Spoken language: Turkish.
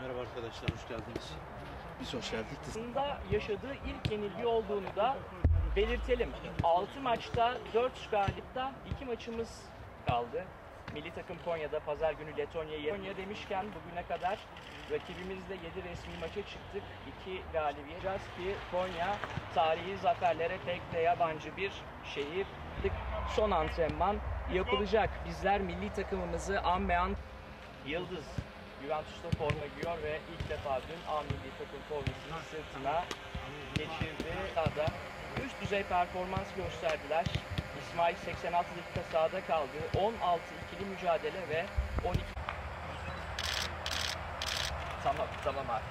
Merhaba arkadaşlar, hoş geldiniz. Biz hoş geldik. aslında yaşadığı ilk yenilgi olduğunu da belirtelim. 6 maçta 4 galipten 2 maçımız kaldı. Milli takım Konya'da pazar günü Letonya'yı Konya demişken bugüne kadar rakibimizle 7 resmi maça çıktık. 2 galibiyet. Ki Konya tarihi zaferlere pek de yabancı bir şehir. Son antrenman yapılacak. Bizler milli takımımızı an be an Yıldız Juventus'ta forma giyiyor ve ilk defa dün A milli takım formasını sırtına geçirdi. Sahada üst düzey performans gösterdiler. İsmail 86 dakika sahada kaldı. 16 ikili mücadele ve 12 Tamam tamam abi.